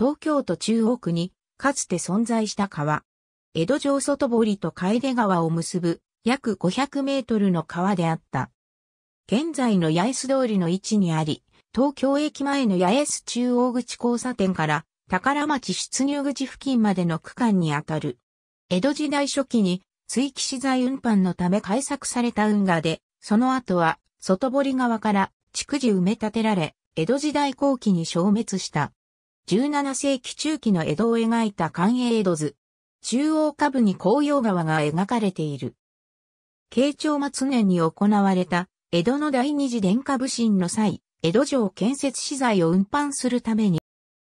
東京都中央区にかつて存在した川。江戸城外堀と楓川を結ぶ約500メートルの川であった。現在の八重洲通りの位置にあり、東京駅前の八重洲中央口交差点から宝町出入口付近までの区間にあたる。江戸時代初期に追記資材運搬のため開削された運河で、その後は外堀側から築地埋め立てられ、江戸時代後期に消滅した。17世紀中期の江戸を描いた関営江戸図。中央下部に紅葉川が描かれている。慶長末年に行われた江戸の第二次殿下武神の際、江戸城建設資材を運搬するために、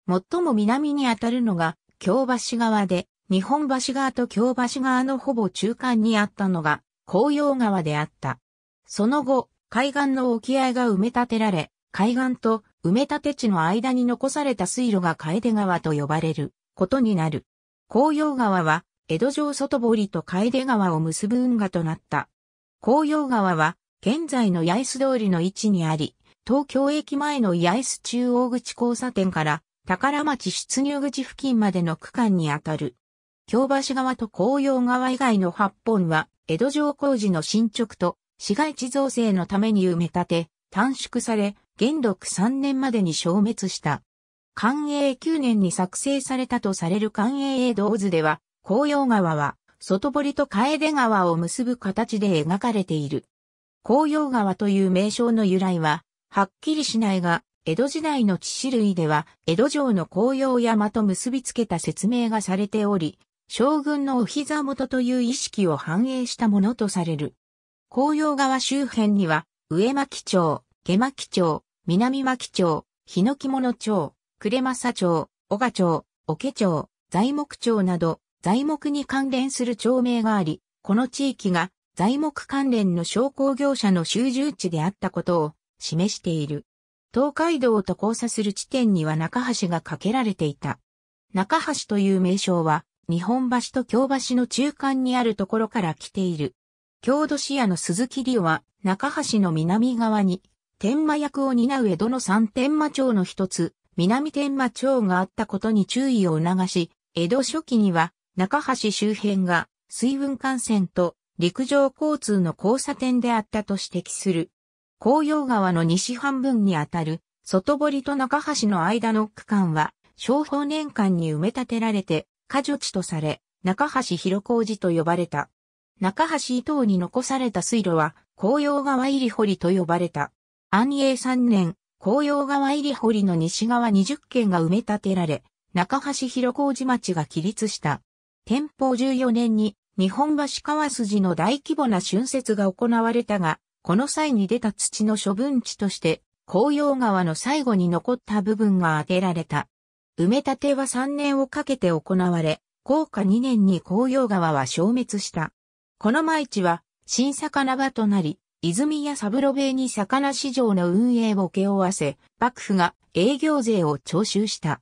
最も南にあたるのが京橋側で、日本橋側と京橋側のほぼ中間にあったのが紅葉川であった。その後、海岸の沖合が埋め立てられ、海岸と埋め立て地の間に残された水路が楓川と呼ばれることになる。紅葉川は江戸城外堀と楓川を結ぶ運河となった。紅葉川は現在の八重洲通りの位置にあり、東京駅前の八重洲中央口交差点から宝町出入口付近までの区間にあたる。京橋川と紅葉川以外の8本は、江戸城工事の進捗と市街地造成のために埋め立て、短縮され、元禄3年までに消滅した。寛永9年に作成されたとされる寛永江道図では、紅葉川は、外堀と楓川を結ぶ形で描かれている。紅葉川という名称の由来は、はっきりしないが、江戸時代の地種類では、江戸城の紅葉山と結びつけた説明がされており、将軍のお膝元という意識を反映したものとされる。紅葉川周辺には、上牧町、下牧町、南牧町、日の木物町、呉正町、小賀町、桶町、材木町など、材木に関連する町名があり、この地域が材木関連の商工業者の集中地であったことを示している。東海道と交差する地点には中橋が架けられていた。中橋という名称は日本橋と京橋の中間にあるところから来ている。郷土視野の鈴木里は中橋の南側に天満役を担う江戸の三天満町の一つ、南天満町があったことに注意を促し、江戸初期には中橋周辺が水運幹線と陸上交通の交差点であったと指摘する。紅葉川の西半分にあたる外堀と中橋の間の区間は、小法年間に埋め立てられて、過除地とされ、中橋広小路と呼ばれた。中橋伊東に残された水路は、紅葉川入り堀と呼ばれた。安永3年、紅葉川入堀の西側20軒が埋め立てられ、中橋広小路町が起立した。天保14年に日本橋川筋の大規模な春節が行われたが、この際に出た土の処分地として、紅葉川の最後に残った部分が当てられた。埋め立ては3年をかけて行われ、高下2年に紅葉川は消滅した。この毎地は新魚場となり、泉やサブロベに魚市場の運営を請け負わせ、幕府が営業税を徴収した。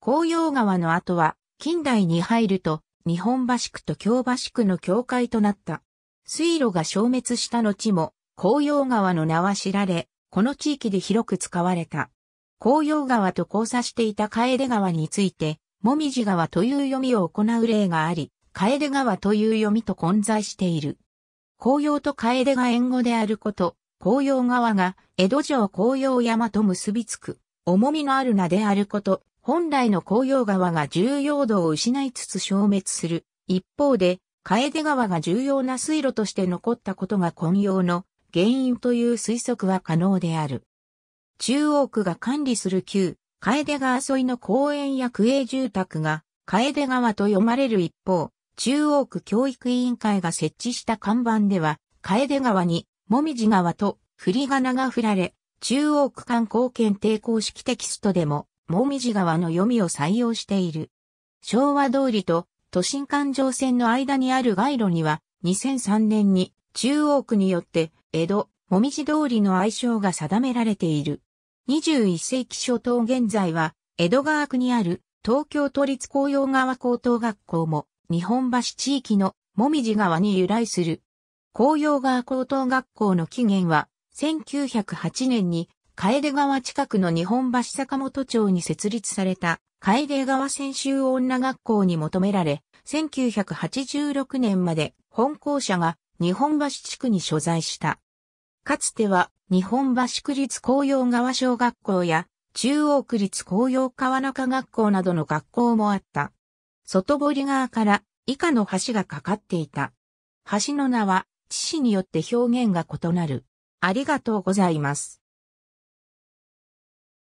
紅葉川の後は、近代に入ると、日本橋区と京橋区の境界となった。水路が消滅した後も、紅葉川の名は知られ、この地域で広く使われた。紅葉川と交差していた楓川について、もみじ川という読みを行う例があり、楓川という読みと混在している。紅葉と楓が縁語であること、紅葉川が江戸城紅葉山と結びつく、重みのある名であること、本来の紅葉川が重要度を失いつつ消滅する。一方で、楓川が重要な水路として残ったことが根葉の。原因という推測は可能である。中央区が管理する旧、楓川沿いの公園や区営住宅が、楓川と読まれる一方、中央区教育委員会が設置した看板では、楓川に、もみじ川と振り仮名が振られ、中央区間貢献定公式テキストでも、もみじ川の読みを採用している。昭和通りと都心環状線の間にある街路には、2003年に中央区によって江戸、もみじ通りの愛称が定められている。21世紀初頭現在は、江戸川区にある東京都立紅葉川高等学校も日本橋地域のもみじ川に由来する。紅葉川高等学校の起源は、1908年に楓川近くの日本橋坂本町に設立された楓川専修女学校に求められ、1986年まで本校舎が日本橋地区に所在した。かつては日本橋区立紅葉川小学校や中央区立紅葉川中学校などの学校もあった。外堀側から以下の橋がかかっていた。橋の名は、地市によって表現が異なる。ありがとうございます。